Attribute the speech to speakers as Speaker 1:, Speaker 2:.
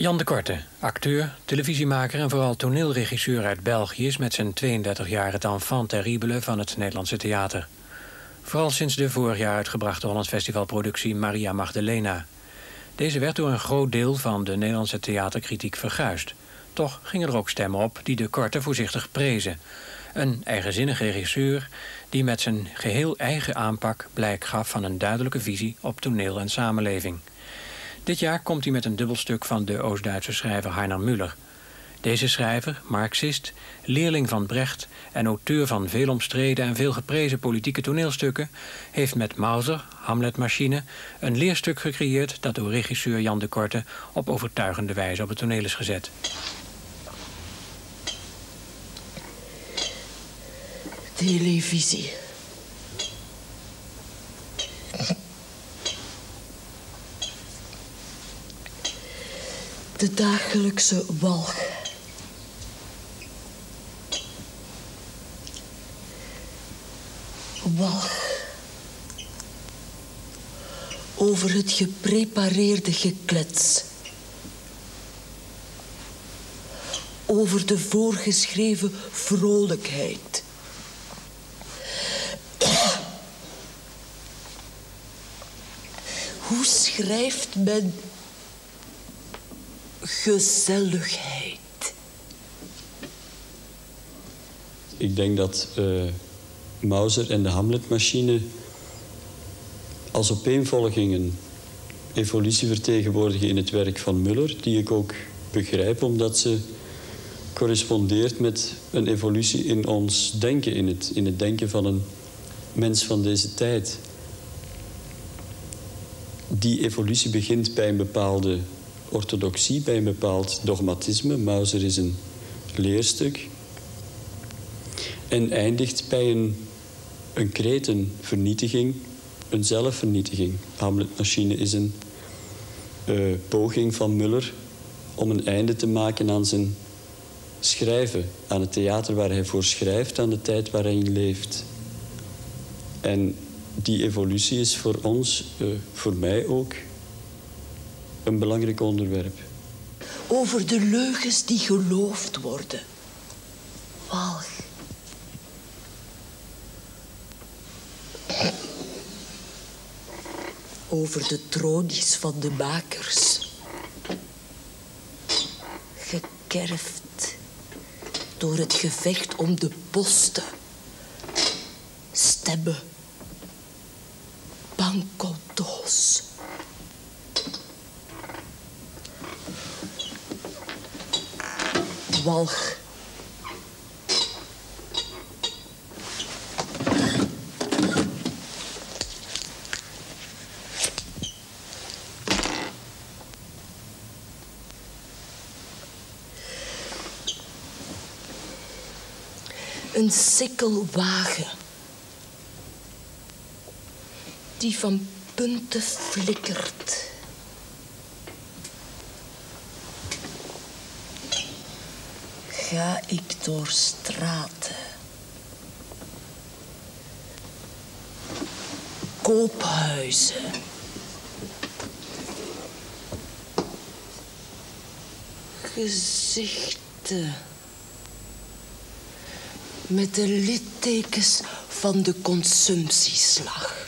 Speaker 1: Jan de Korte, acteur, televisiemaker en vooral toneelregisseur uit België... is met zijn 32 jaar het enfant terrible van het Nederlandse theater. Vooral sinds de vorig jaar uitgebrachte Hollands Festivalproductie Maria Magdalena. Deze werd door een groot deel van de Nederlandse theaterkritiek verguisd. Toch gingen er ook stemmen op die de Korte voorzichtig prezen. Een eigenzinnige regisseur die met zijn geheel eigen aanpak blijk gaf van een duidelijke visie op toneel en samenleving. Dit jaar komt hij met een dubbelstuk van de Oost-Duitse schrijver Heiner Müller. Deze schrijver, marxist, leerling van Brecht en auteur van veel omstreden en veel geprezen politieke toneelstukken, heeft met Mauser, Hamletmachine, een leerstuk gecreëerd dat door regisseur Jan de Korte op overtuigende wijze op het toneel is gezet.
Speaker 2: Televisie. De dagelijkse walg. Walg. Over het geprepareerde geklets. Over de voorgeschreven vrolijkheid. Hoe schrijft men gezelligheid?
Speaker 3: Ik denk dat uh, Mauser en de Hamletmachine als opeenvolging een evolutie vertegenwoordigen in het werk van Muller, die ik ook begrijp omdat ze correspondeert met een evolutie in ons denken, in het, in het denken van een mens van deze tijd. Die evolutie begint bij een bepaalde orthodoxie, bij een bepaald dogmatisme. Mauser is een leerstuk. En eindigt bij een, een een vernietiging, een zelfvernietiging. Hamletmachine is een uh, poging van Muller om een einde te maken aan zijn schrijven. Aan het theater waar hij voor schrijft, aan de tijd waar hij leeft. En die evolutie is voor ons, uh, voor mij ook, een belangrijk onderwerp.
Speaker 2: Over de leugens die geloofd worden. Walg. Over de tronies van de makers. Gekerfd door het gevecht om de posten. Stemmen. Bankotos. Walg. Een sikkelwagen. Die van punten flikkert. Ga ik door straten. Koophuizen. Gezichten met de littekens van de consumptieslag.